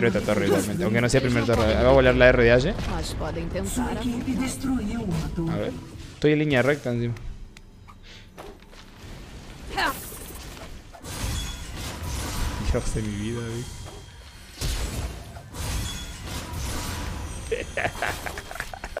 quiero esta torre igualmente. Aunque no sea el primer torre. Va a volar la R de Ashe. A ver. Estoy en línea recta encima. Dios de mi vida, Vic.